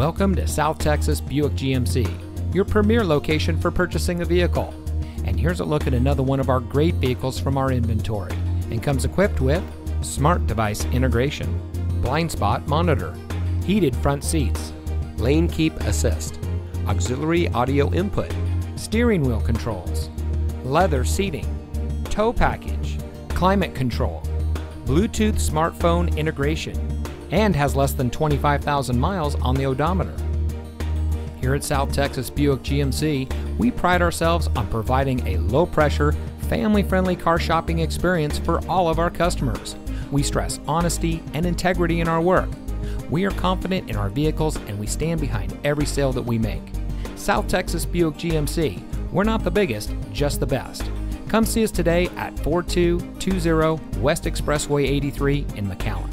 Welcome to South Texas Buick GMC, your premier location for purchasing a vehicle. And here's a look at another one of our great vehicles from our inventory and comes equipped with smart device integration, blind spot monitor, heated front seats, lane keep assist, auxiliary audio input, steering wheel controls, leather seating, tow package, climate control, Bluetooth smartphone integration, and has less than 25,000 miles on the odometer. Here at South Texas Buick GMC, we pride ourselves on providing a low pressure, family friendly car shopping experience for all of our customers. We stress honesty and integrity in our work. We are confident in our vehicles and we stand behind every sale that we make. South Texas Buick GMC, we're not the biggest, just the best. Come see us today at 4220 West Expressway 83 in McAllen.